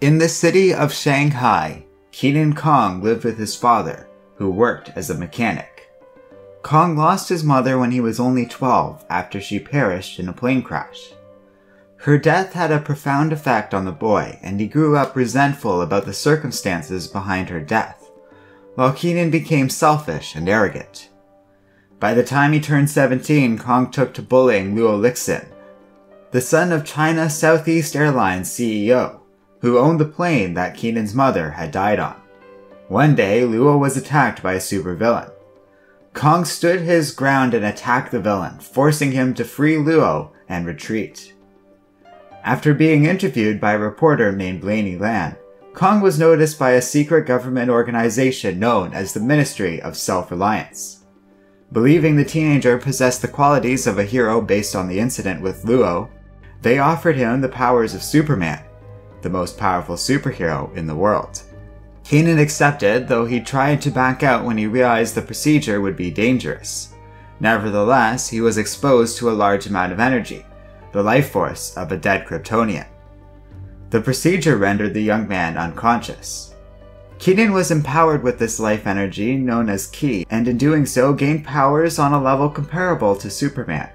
In the city of Shanghai, Kenan Kong lived with his father, who worked as a mechanic. Kong lost his mother when he was only 12 after she perished in a plane crash. Her death had a profound effect on the boy, and he grew up resentful about the circumstances behind her death, while Kenan became selfish and arrogant. By the time he turned 17, Kong took to bullying Luo Lixin, the son of China Southeast Airlines CEO, who owned the plane that Kenan's mother had died on. One day, Luo was attacked by a supervillain. Kong stood his ground and attacked the villain, forcing him to free Luo and retreat. After being interviewed by a reporter named Laney Lan, Kong was noticed by a secret government organization known as the Ministry of Self-Reliance. Believing the teenager possessed the qualities of a hero based on the incident with Luo, they offered him the powers of Superman, the most powerful superhero in the world. Kenan accepted, though he tried to back out when he realized the procedure would be dangerous. Nevertheless, he was exposed to a large amount of energy, the life force of a dead Kryptonian. The procedure rendered the young man unconscious. Kenan was empowered with this life energy known as Ki, and in doing so gained powers on a level comparable to Superman.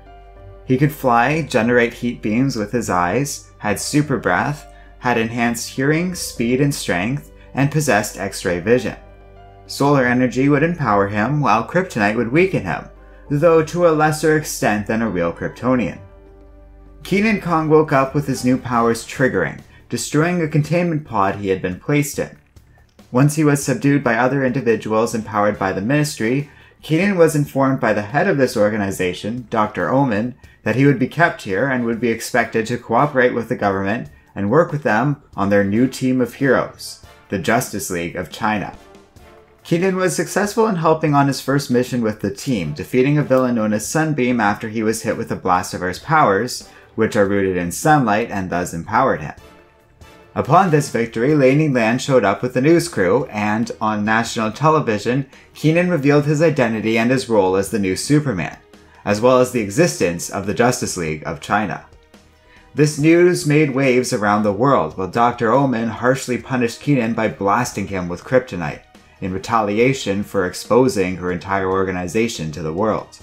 He could fly, generate heat beams with his eyes, had super breath, had enhanced hearing, speed, and strength, and possessed X-ray vision. Solar energy would empower him, while kryptonite would weaken him, though to a lesser extent than a real Kryptonian. Kenan Kong woke up with his new powers triggering, destroying a containment pod he had been placed in. Once he was subdued by other individuals empowered by the Ministry, Kenan was informed by the head of this organization, Dr. Omen, that he would be kept here and would be expected to cooperate with the government and work with them on their new team of heroes the Justice League of China. Kenan was successful in helping on his first mission with the team, defeating a villain known as Sunbeam after he was hit with a blast of Earth's powers, which are rooted in sunlight and thus empowered him. Upon this victory, Laney Lan showed up with the news crew, and on national television, Kenan revealed his identity and his role as the new Superman, as well as the existence of the Justice League of China. This news made waves around the world, while Dr. Omen harshly punished Kenan by blasting him with kryptonite, in retaliation for exposing her entire organization to the world.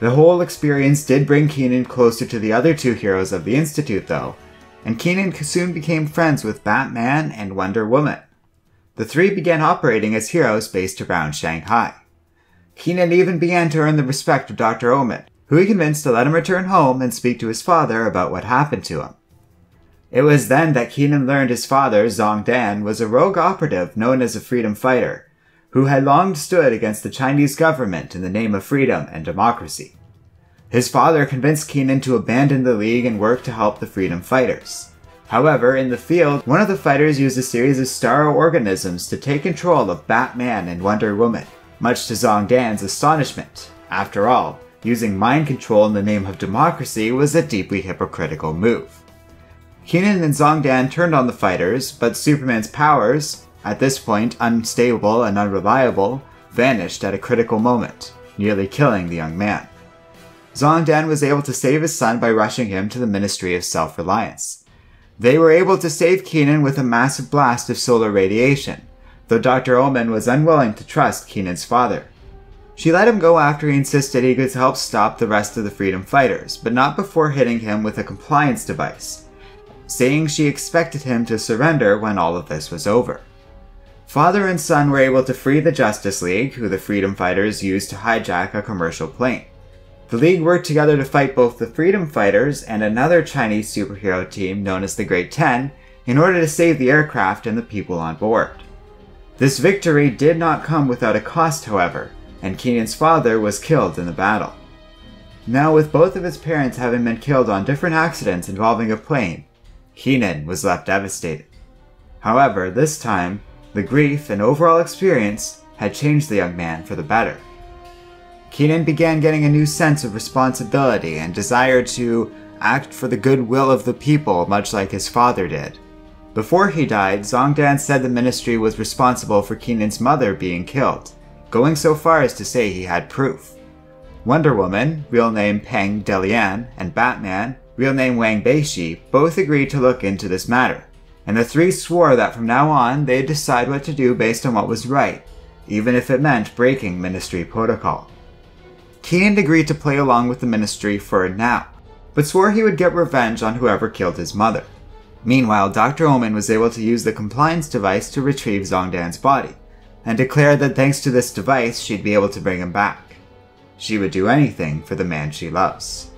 The whole experience did bring Kenan closer to the other two heroes of the Institute, though, and Kenan soon became friends with Batman and Wonder Woman. The three began operating as heroes based around Shanghai. Kenan even began to earn the respect of Dr. Omen, who he convinced to let him return home and speak to his father about what happened to him. It was then that Kenan learned his father, Zong Dan, was a rogue operative known as a freedom fighter, who had long stood against the Chinese government in the name of freedom and democracy. His father convinced Kenan to abandon the League and work to help the freedom fighters. However, in the field, one of the fighters used a series of star organisms to take control of Batman and Wonder Woman, much to Zong Dan's astonishment. After all, using mind control in the name of democracy was a deeply hypocritical move. Kenan and Zongdan turned on the fighters, but Superman's powers, at this point unstable and unreliable, vanished at a critical moment, nearly killing the young man. Zongdan was able to save his son by rushing him to the Ministry of Self-Reliance. They were able to save Kenan with a massive blast of solar radiation, though Dr. Omen was unwilling to trust Kenan's father. She let him go after he insisted he could help stop the rest of the freedom fighters, but not before hitting him with a compliance device, saying she expected him to surrender when all of this was over. Father and son were able to free the Justice League, who the freedom fighters used to hijack a commercial plane. The League worked together to fight both the freedom fighters and another Chinese superhero team known as the Great Ten in order to save the aircraft and the people on board. This victory did not come without a cost, however, and Kenan's father was killed in the battle. Now, with both of his parents having been killed on different accidents involving a plane, Kenan was left devastated. However, this time, the grief and overall experience had changed the young man for the better. Kenan began getting a new sense of responsibility and desire to act for the goodwill of the people, much like his father did. Before he died, Zongdan said the ministry was responsible for Kenan's mother being killed, going so far as to say he had proof. Wonder Woman, real name Peng Deilan, and Batman, real name Wang Baixi, both agreed to look into this matter, and the three swore that from now on they'd decide what to do based on what was right, even if it meant breaking ministry protocol. Kenan agreed to play along with the ministry for now, but swore he would get revenge on whoever killed his mother. Meanwhile, Dr. Omen was able to use the compliance device to retrieve Zongdan's body, and declared that thanks to this device, she'd be able to bring him back. She would do anything for the man she loves.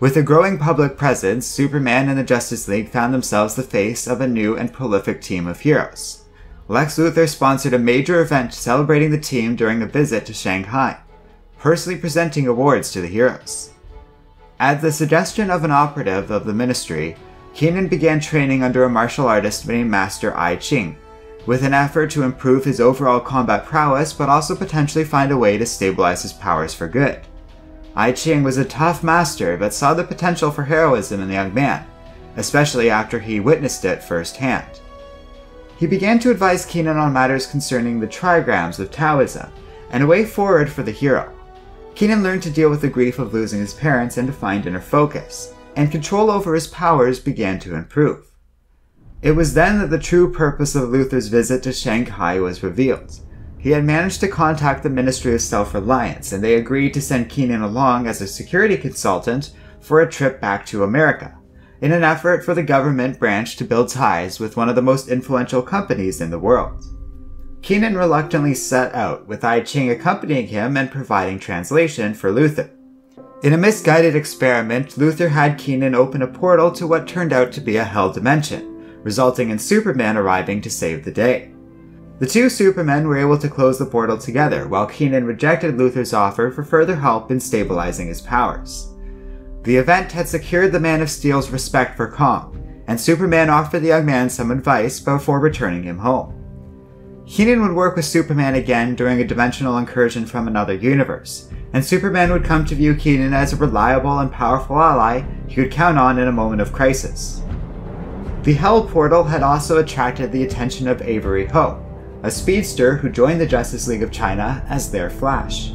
With a growing public presence, Superman and the Justice League found themselves the face of a new and prolific team of heroes. Lex Luthor sponsored a major event celebrating the team during a visit to Shanghai, personally presenting awards to the heroes. At the suggestion of an operative of the ministry, Kenan began training under a martial artist named Master I Ching, with an effort to improve his overall combat prowess but also potentially find a way to stabilize his powers for good. I Ching was a tough master but saw the potential for heroism in the young man, especially after he witnessed it firsthand. He began to advise Kenan on matters concerning the trigrams of Taoism and a way forward for the hero. Kenan learned to deal with the grief of losing his parents and to find inner focus, and control over his powers began to improve. It was then that the true purpose of Luthor's visit to Shanghai was revealed. He had managed to contact the Ministry of Self Reliance, and they agreed to send Kenan along as a security consultant for a trip back to America, in an effort for the government branch to build ties with one of the most influential companies in the world. Kenan reluctantly set out, with I Ching accompanying him and providing translation for Luthor. In a misguided experiment, Luthor had Kenan open a portal to what turned out to be a hell dimension, resulting in Superman arriving to save the day. The two Supermen were able to close the portal together, while Kenan rejected Luthor's offer for further help in stabilizing his powers. The event had secured the Man of Steel's respect for Kong, and Superman offered the young man some advice before returning him home. Kenan would work with Superman again during a dimensional incursion from another universe, and Superman would come to view Kenan as a reliable and powerful ally he could count on in a moment of crisis. The Hell Portal had also attracted the attention of Avery Ho, a speedster who joined the Justice League of China as their Flash.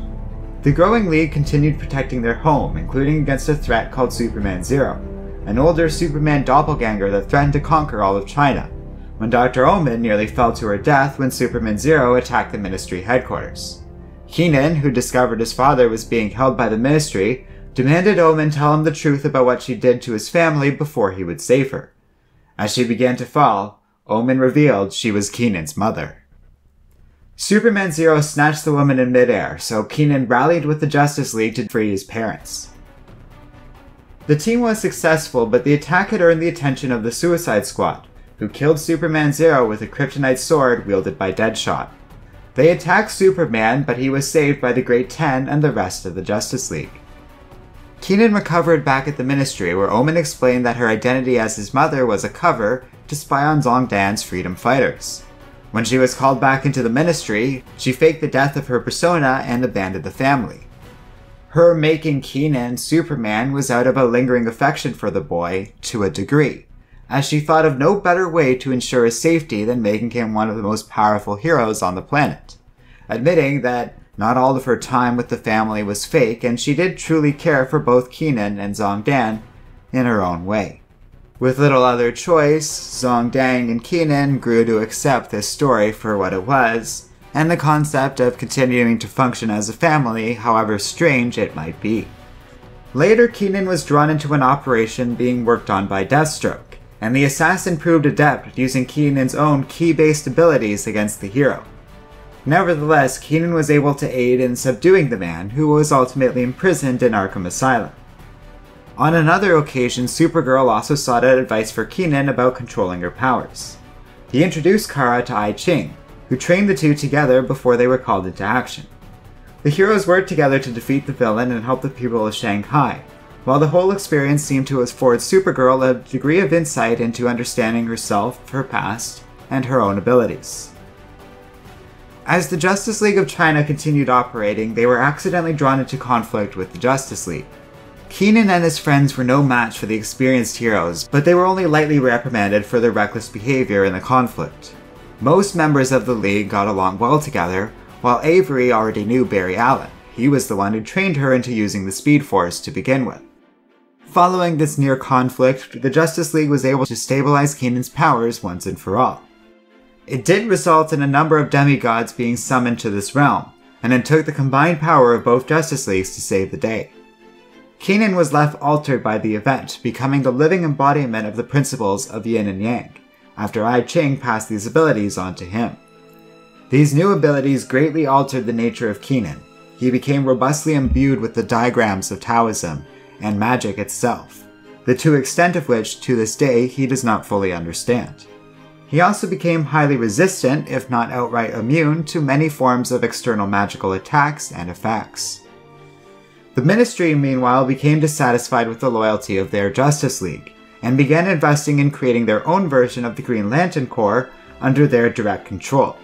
The growing league continued protecting their home, including against a threat called Superman Zero, an older Superman doppelganger that threatened to conquer all of China, when Dr. Omen nearly fell to her death when Superman Zero attacked the Ministry headquarters. Kenan, who discovered his father was being held by the Ministry, demanded Omen tell him the truth about what she did to his family before he would save her. As she began to fall, Omen revealed she was Kenan's mother. Superman Zero snatched the woman in midair, so Kenan rallied with the Justice League to free his parents. The team was successful, but the attack had earned the attention of the Suicide Squad, who killed Superman Zero with a kryptonite sword wielded by Deadshot. They attacked Superman, but he was saved by the Great Ten and the rest of the Justice League. Kenan recovered back at the Ministry, where Omen explained that her identity as his mother was a cover to spy on Zongdan's freedom fighters. When she was called back into the Ministry, she faked the death of her persona and abandoned the family. Her making Kenan Superman was out of a lingering affection for the boy, to a degree, as she thought of no better way to ensure his safety than making him one of the most powerful heroes on the planet, admitting that not all of her time with the family was fake, and she did truly care for both Kenan and Zongdan in her own way. With little other choice, Zongdan and Kenan grew to accept this story for what it was, and the concept of continuing to function as a family, however strange it might be. Later, Kenan was drawn into an operation being worked on by Deathstroke, and the assassin proved adept using Kenan's own Ki-based abilities against the hero. Nevertheless, Kenan was able to aid in subduing the man, who was ultimately imprisoned in Arkham Asylum. On another occasion, Supergirl also sought out advice for Kenan about controlling her powers. He introduced Kara to I Ching, who trained the two together before they were called into action. The heroes worked together to defeat the villain and help the people of Shanghai, while the whole experience seemed to afford Supergirl a degree of insight into understanding herself, her past, and her own abilities. As the Justice League of China continued operating, they were accidentally drawn into conflict with the Justice League. Kenan and his friends were no match for the experienced heroes, but they were only lightly reprimanded for their reckless behavior in the conflict. Most members of the League got along well together, while Avery already knew Barry Allen. He was the one who trained her into using the Speed Force to begin with. Following this near conflict, the Justice League was able to stabilize Kenan's powers once and for all. It did result in a number of demigods being summoned to this realm, and it took the combined power of both Justice Leagues to save the day. Kenan was left altered by the event, becoming the living embodiment of the principles of yin and yang, after I Ching passed these abilities on to him. These new abilities greatly altered the nature of Kenan. He became robustly imbued with the trigrams of Taoism and magic itself, the true extent of which, to this day, he does not fully understand. He also became highly resistant, if not outright immune, to many forms of external magical attacks and effects. The Ministry, meanwhile, became dissatisfied with the loyalty of their Justice League, and began investing in creating their own version of the Green Lantern Corps under their direct control.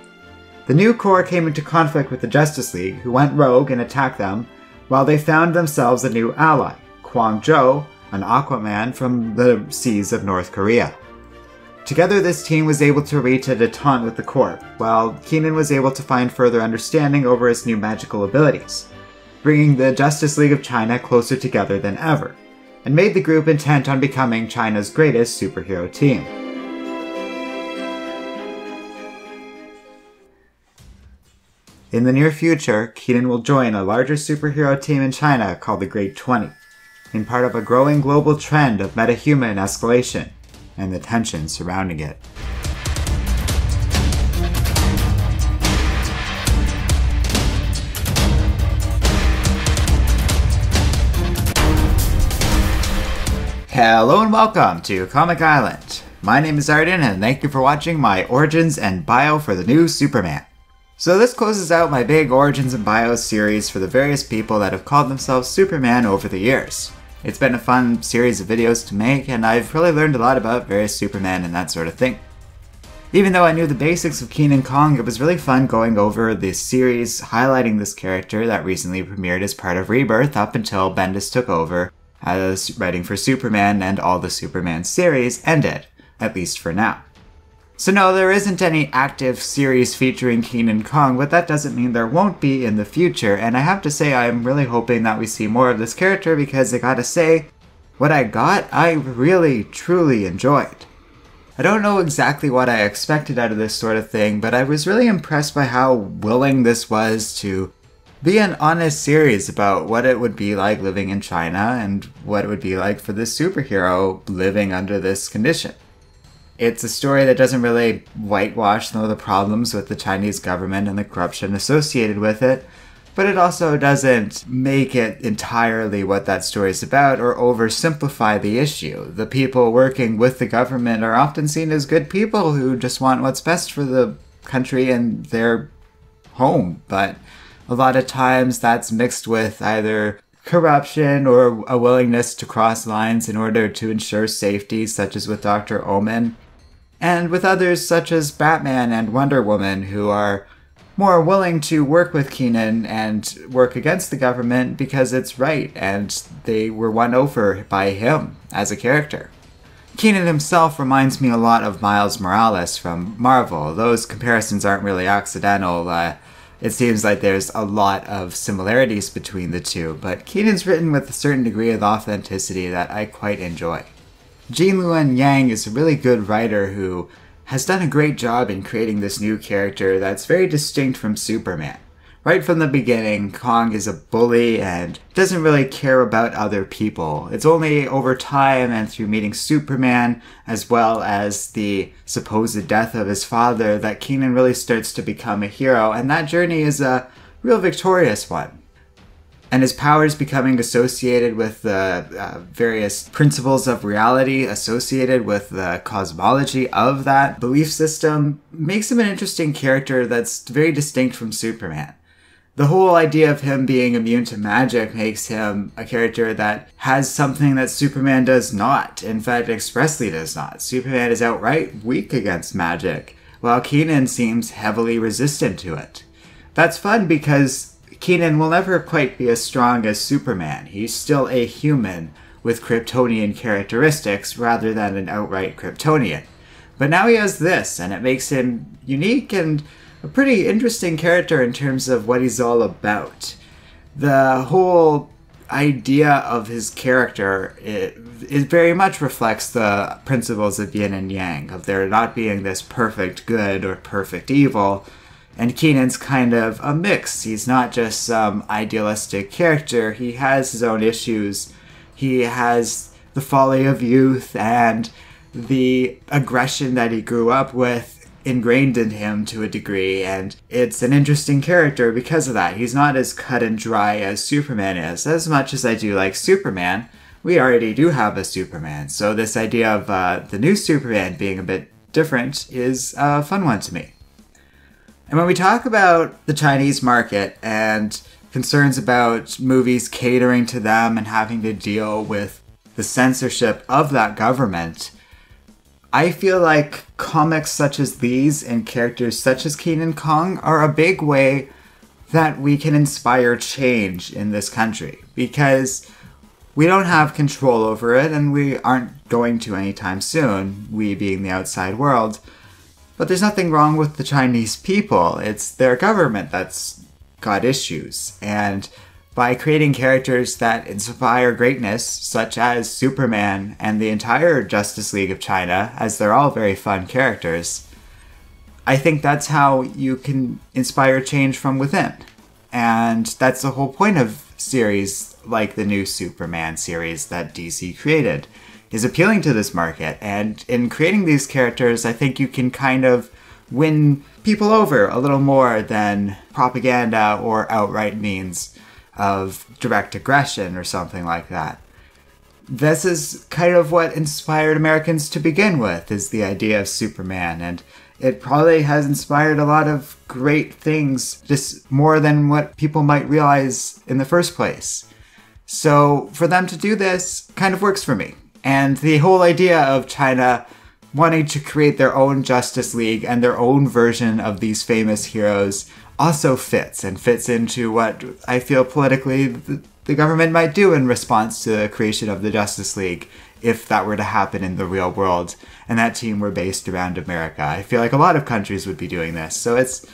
The new Corps came into conflict with the Justice League, who went rogue and attacked them, while they found themselves a new ally, Kwang Jo, an Aquaman from the seas of North Korea. Together, this team was able to reach a detente with the Corps, while Kenan was able to find further understanding over his new magical abilities, bringing the Justice League of China closer together than ever, and made the group intent on becoming China's greatest superhero team. In the near future, Kenan will join a larger superhero team in China called the Great 20 in part of a growing global trend of metahuman escalation and the tension surrounding it. Hello and welcome to Comic Island. My name is Arden and thank you for watching my origins and bio for the new Superman. So this closes out my big origins and bios series for the various people that have called themselves Superman over the years. It's been a fun series of videos to make, and I've really learned a lot about various Superman and that sort of thing. Even though I knew the basics of Kenan Kong, it was really fun going over this series highlighting this character that recently premiered as part of Rebirth up until Bendis took over as writing for Superman and all the Superman series ended, at least for now. So no, there isn't any active series featuring Kenan Kong, but that doesn't mean there won't be in the future, and I have to say I'm really hoping that we see more of this character because I gotta say, what I got, I really, truly enjoyed. I don't know exactly what I expected out of this sort of thing, but I was really impressed by how willing this was to be an honest series about what it would be like living in China and what it would be like for this superhero living under this condition. It's a story that doesn't really whitewash some of the problems with the Chinese government and the corruption associated with it, but it also doesn't make it entirely what that story is about or oversimplify the issue. The people working with the government are often seen as good people who just want what's best for the country and their home, but a lot of times that's mixed with either corruption or a willingness to cross lines in order to ensure safety, such as with Dr. Omen and with others such as Batman and Wonder Woman who are more willing to work with Kenan and work against the government because it's right and they were won over by him as a character. Kenan himself reminds me a lot of Miles Morales from Marvel. Those comparisons aren't really accidental. Uh, it seems like there's a lot of similarities between the two, but Kenan's written with a certain degree of authenticity that I quite enjoy. Gene Luen Yang is a really good writer who has done a great job in creating this new character that's very distinct from Superman. Right from the beginning, Kong is a bully and doesn't really care about other people. It's only over time and through meeting Superman, as well as the supposed death of his father, that Kenan really starts to become a hero, and that journey is a real victorious one and his powers becoming associated with the uh, various principles of reality associated with the cosmology of that belief system makes him an interesting character that's very distinct from Superman. The whole idea of him being immune to magic makes him a character that has something that Superman does not. In fact, expressly does not. Superman is outright weak against magic, while Kenan seems heavily resistant to it. That's fun because Kenan will never quite be as strong as Superman. He's still a human with Kryptonian characteristics rather than an outright Kryptonian. But now he has this, and it makes him unique and a pretty interesting character in terms of what he's all about. The whole idea of his character it, it very much reflects the principles of yin and yang of there not being this perfect good or perfect evil and Kenan's kind of a mix. He's not just some idealistic character. He has his own issues. He has the folly of youth and the aggression that he grew up with ingrained in him to a degree, and it's an interesting character because of that. He's not as cut and dry as Superman is. As much as I do like Superman, we already do have a Superman, so this idea of uh, the new Superman being a bit different is a fun one to me. And when we talk about the Chinese market and concerns about movies catering to them and having to deal with the censorship of that government, I feel like comics such as these and characters such as Kenan Kong are a big way that we can inspire change in this country because we don't have control over it and we aren't going to anytime soon, we being the outside world. But there's nothing wrong with the Chinese people. It's their government that's got issues. And by creating characters that inspire greatness, such as Superman and the entire Justice League of China, as they're all very fun characters, I think that's how you can inspire change from within. And that's the whole point of series like the new Superman series that DC created, is appealing to this market. And in creating these characters, I think you can kind of win people over a little more than propaganda or outright means of direct aggression or something like that. This is kind of what inspired Americans to begin with, is the idea of Superman, and it probably has inspired a lot of great things, just more than what people might realize in the first place. So for them to do this kind of works for me. And the whole idea of China wanting to create their own Justice League and their own version of these famous heroes also fits and fits into what I feel politically the, government might do in response to the creation of the Justice League if that were to happen in the real world and that team were based around America. I feel like a lot of countries would be doing this. So it's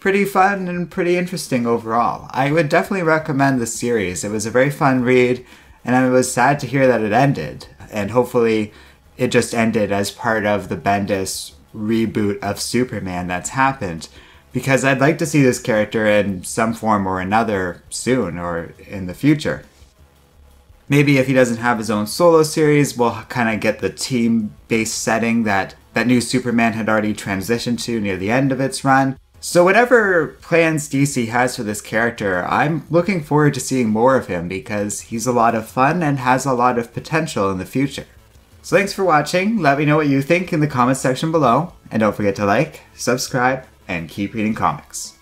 pretty fun and pretty interesting overall. I would definitely recommend the series. It was a very fun read and I was sad to hear that it ended. And hopefully it just ended as part of the Bendis reboot of Superman that's happened because I'd like to see this character in some form or another soon or in the future. Maybe if he doesn't have his own solo series, we'll kind of get the team based setting that that new Superman had already transitioned to near the end of its run. So, whatever plans DC has for this character, I'm looking forward to seeing more of him because he's a lot of fun and has a lot of potential in the future. So, thanks for watching. Let me know what you think in the comments section below. And don't forget to like, subscribe, and keep reading comics.